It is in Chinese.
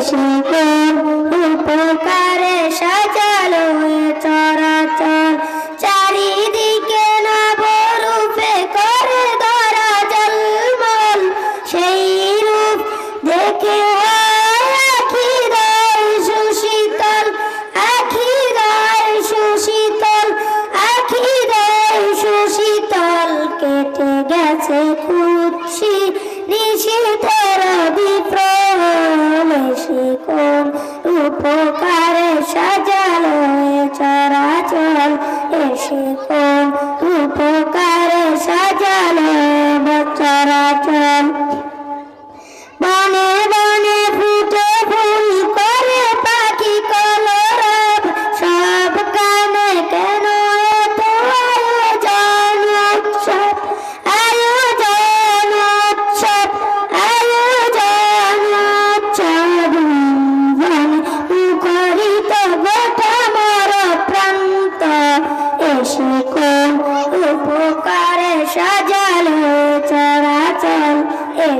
Sampai jumpa চল এসে কোন উপকারে